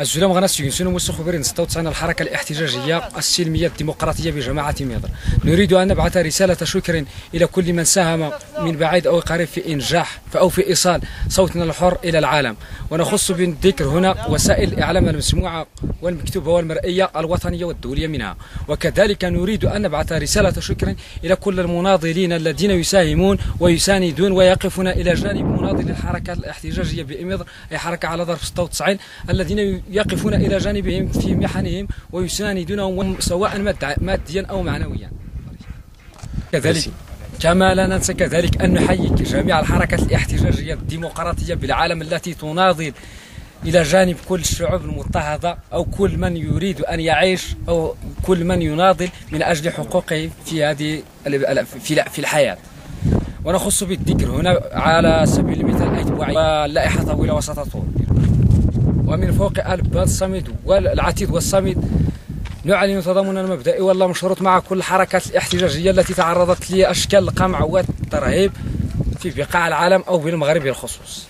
الزلام غناس ينسون مستخبرين 96 الحركة الاحتجاجية السلمية الديمقراطية بجماعة مصر نريد أن نبعث رسالة شكر إلى كل من ساهم من بعيد أو قريب في إنجاح أو في إيصال صوتنا الحر إلى العالم. ونخص بالذكر هنا وسائل الإعلام المسموعة والمكتوبة والمرئية الوطنية والدولية منها. وكذلك نريد أن نبعث رسالة شكر إلى كل المناضلين الذين يساهمون ويساندون ويقفون إلى جانب مناضلي الحركة الاحتجاجية بإمضر أي حركة على ظرف 96 الذين يقفون إلى جانبهم في محنهم ويساندونهم سواء ماديا أو معنويا. كذلك كما لا ننسى كذلك أن نحيي جميع الحركات الاحتجاجية الديمقراطية بالعالم التي تناضل إلى جانب كل الشعوب المضطهدة أو كل من يريد أن يعيش أو كل من يناضل من أجل حقوقه في هذه في الحياة. ونخص بالذكر هنا على سبيل المثال أيت واللائحة طويلة وستطول ومن فوق الباب الصمد والعتيد والصمد نعلن تضامننا المبدئي والله مشروط مع كل الحركات الاحتجاجية التي تعرضت لأشكال القمع والترهيب في بقاع العالم أو بالمغرب بالخصوص.